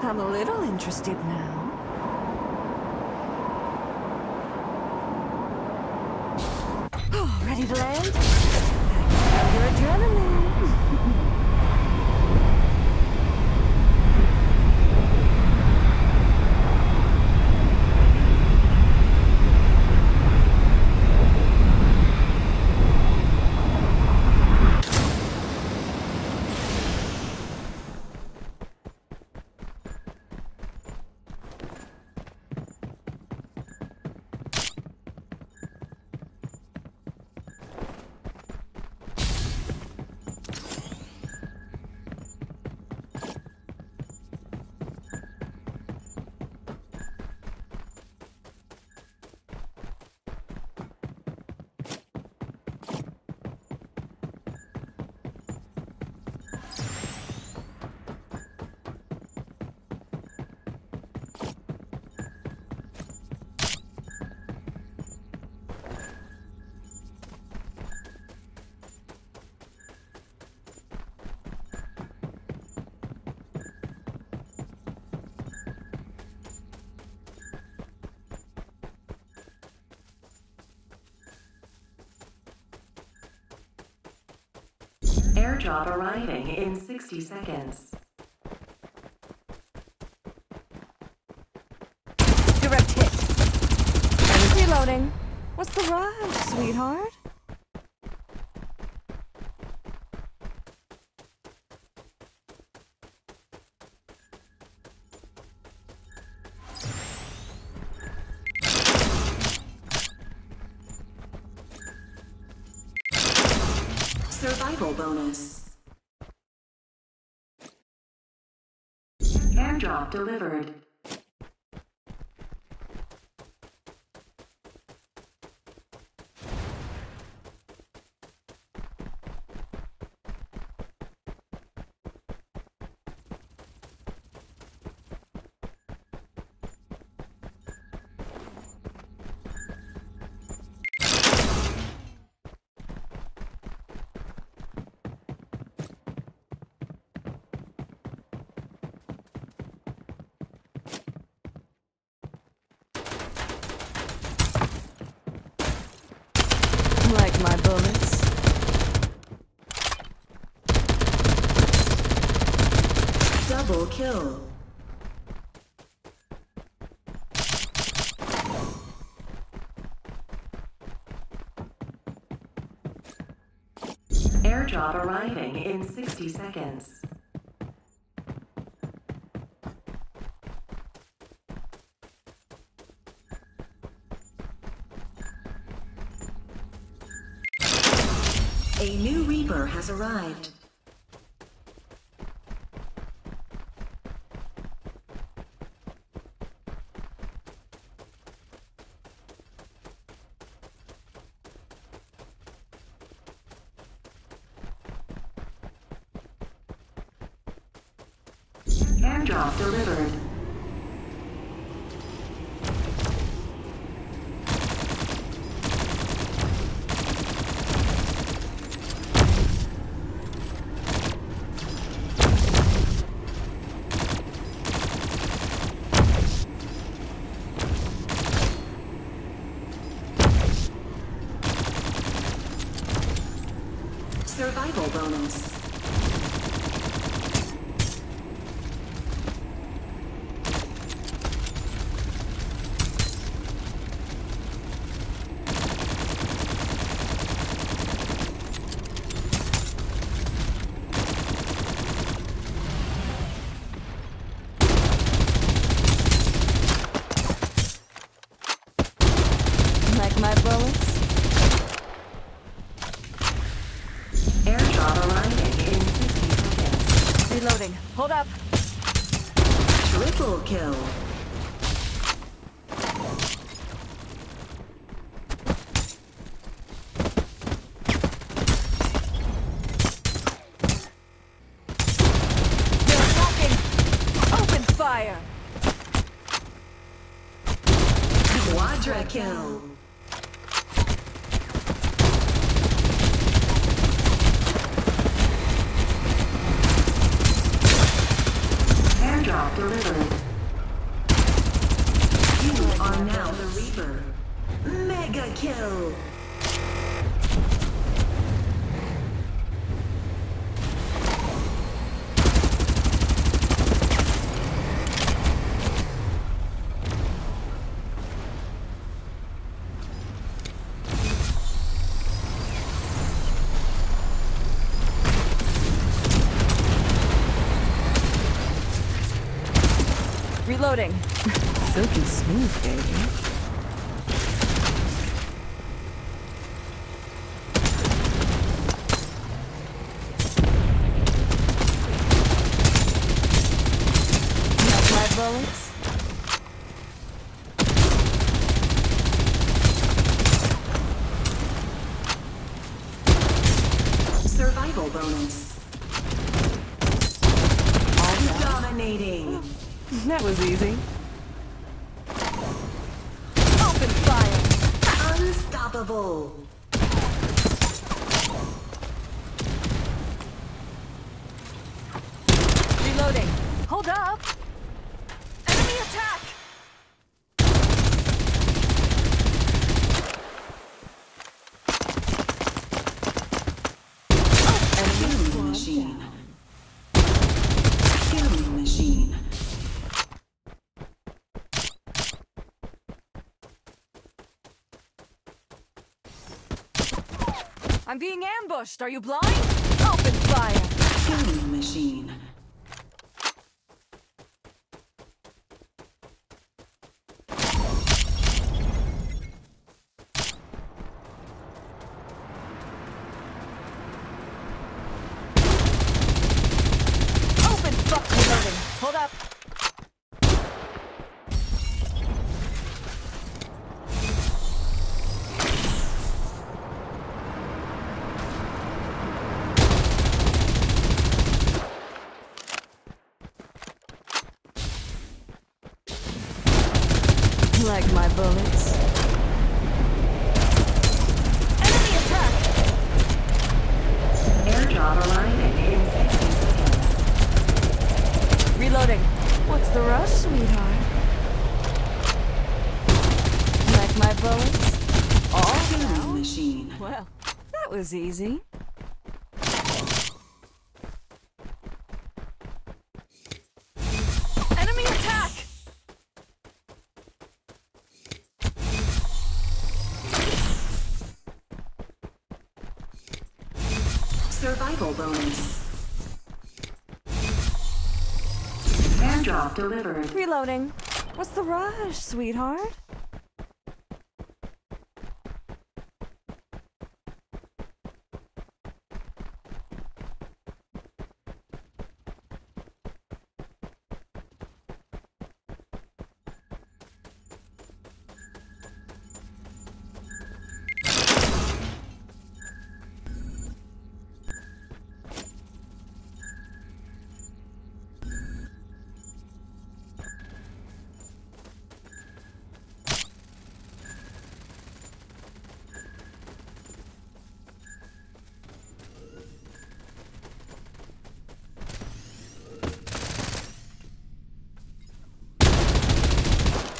I'm a little interested now. Ready to land? Your adrenaline. Airdrop arriving in 60 seconds. Direct hit. Reloading. What's the rush, sweetheart? Survival bonus. Airdrop delivered. My bullets. Double kill. Airdrop arriving in 60 seconds. A new Reaper has arrived. Airdrop delivered. Survival bonus. Like my bullets. Airdrop arriving in 50 seconds. Reloading. Hold up. Triple kill. They're attacking. Open fire. Quadra kill. Airdrop Airdrop delivered. You are now the Reaper. Mega kill. Reloading. Silky smooth, baby. Not my bullets. Survival bonus. Dominating. That was easy. Open fire. Unstoppable. Reloading. Hold up. Enemy attack. Killing machine. Killing machine. I'm being ambushed. Are you blind? Open fire. Killing machine. Open fuck. Reloading. Hold up. Like my bullets. Enemy attack! Airdrop arriving in 60 seconds. Reloading. What's the rush, sweetheart? Like my bullets? All Killing now? machine. Well, that was easy. Enemy attack! Survival bonus. Airdrop delivered. Reloading. What's the rush, sweetheart?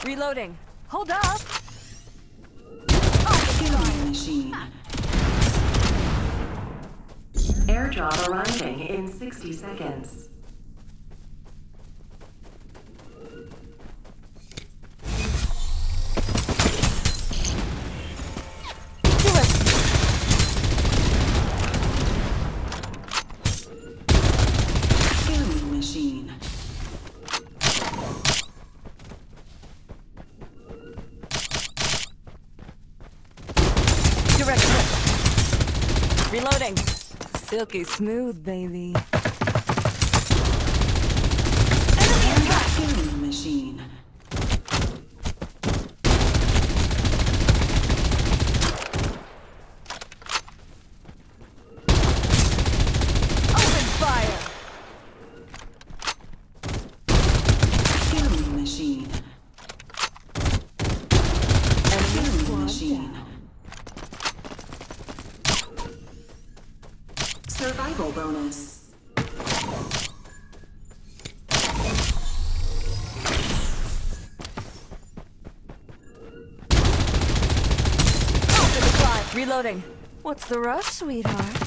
Reloading. Hold up. Killing machine. Airdrop arriving in 60 seconds. Do it. Killing machine. Direct hit. Reloading. Silky smooth, baby. Triple bonus. Reloading. What's the rush, sweetheart?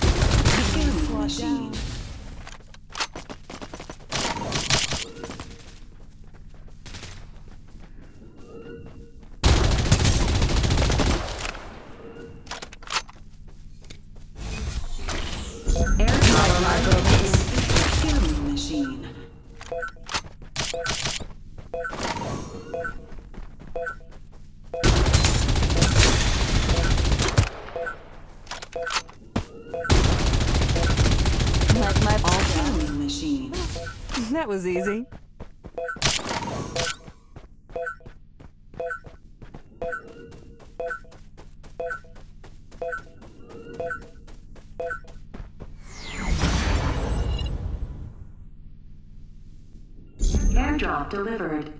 Was easy. Airdrop delivered.